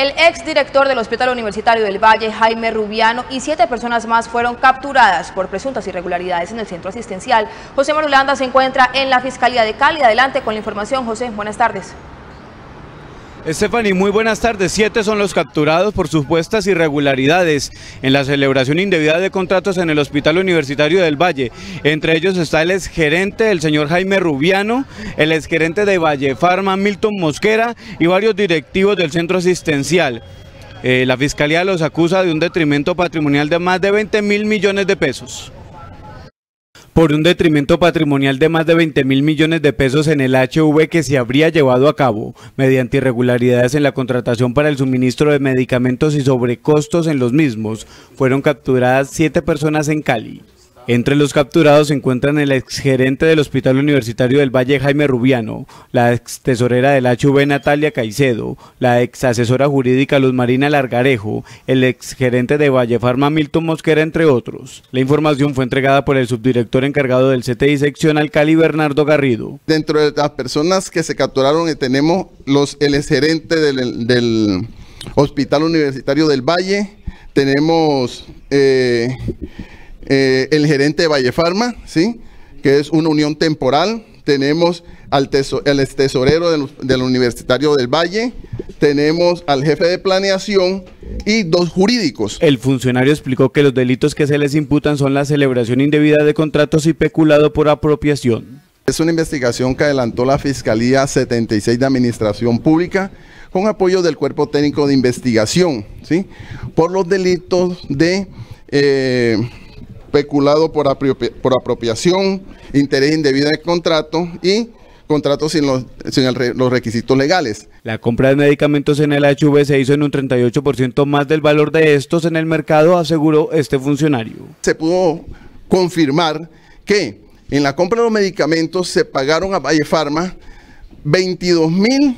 El exdirector del Hospital Universitario del Valle, Jaime Rubiano, y siete personas más fueron capturadas por presuntas irregularidades en el centro asistencial. José Marulanda se encuentra en la Fiscalía de Cali. Adelante con la información. José, buenas tardes. Stephanie, muy buenas tardes. Siete son los capturados por supuestas irregularidades en la celebración indebida de contratos en el Hospital Universitario del Valle. Entre ellos está el exgerente, el señor Jaime Rubiano, el exgerente de Valle Farma, Milton Mosquera, y varios directivos del centro asistencial. Eh, la Fiscalía los acusa de un detrimento patrimonial de más de 20 mil millones de pesos por un detrimento patrimonial de más de 20 mil millones de pesos en el HV que se habría llevado a cabo mediante irregularidades en la contratación para el suministro de medicamentos y sobrecostos en los mismos. Fueron capturadas siete personas en Cali. Entre los capturados se encuentran el exgerente del Hospital Universitario del Valle Jaime Rubiano, la ex tesorera del HV Natalia Caicedo, la ex asesora jurídica Luz Marina Largarejo, el exgerente de Valle Farma Milton Mosquera, entre otros. La información fue entregada por el subdirector encargado del CTI seccional Cali Bernardo Garrido. Dentro de las personas que se capturaron eh, tenemos los, el exgerente del, del Hospital Universitario del Valle, tenemos... Eh, eh, el gerente de Valle Farma, ¿sí? que es una unión temporal. Tenemos al el tesorero del, Universitario del Valle, tenemos al jefe de planeación y dos jurídicos. El funcionario explicó que los delitos que se les imputan son la celebración indebida de contratos y peculado por apropiación. Es una investigación que adelantó la Fiscalía 76 de Administración Pública con apoyo del Cuerpo Técnico de Investigación, ¿sí? por los delitos de... Eh, peculado por, apropiación, interés indebido de contrato y contratos sin, los, los requisitos legales. La compra de medicamentos en el HV se hizo en un 38% más del valor de estos en el mercado, aseguró este funcionario. Se pudo confirmar que en la compra de los medicamentos se pagaron a Valle Pharma 22 mil,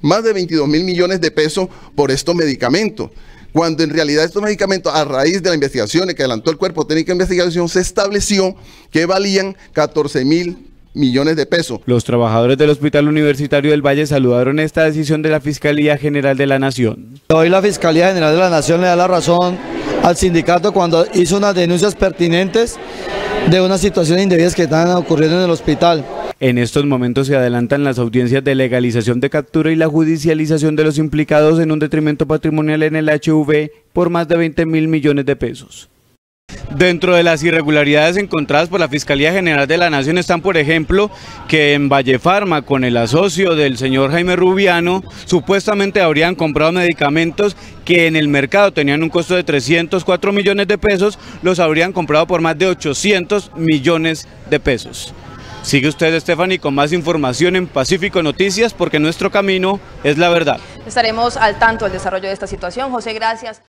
más de 22 mil millones de pesos por estos medicamentos cuando en realidad estos medicamentos, a raíz de la investigación que adelantó el Cuerpo Técnico de Investigación, se estableció que valían 14 mil millones de pesos. Los trabajadores del Hospital Universitario del Valle saludaron esta decisión de la Fiscalía General de la Nación. Hoy la Fiscalía General de la Nación le da la razón al sindicato cuando hizo unas denuncias pertinentes de unas situaciones indebidas que están ocurriendo en el hospital. En estos momentos se adelantan las audiencias de legalización de captura y la judicialización de los implicados en un detrimento patrimonial en el HV por más de 20 mil millones de pesos. Dentro de las irregularidades encontradas por la Fiscalía General de la Nación están, por ejemplo, que en Valle Farma, con el asocio del señor Jaime Rubiano, supuestamente habrían comprado medicamentos que en el mercado tenían un costo de 304 millones de pesos, los habrían comprado por más de 800 millones de pesos. Sigue usted, Stephanie, con más información en Pacífico Noticias porque nuestro camino es la verdad. Estaremos al tanto del desarrollo de esta situación. José, gracias.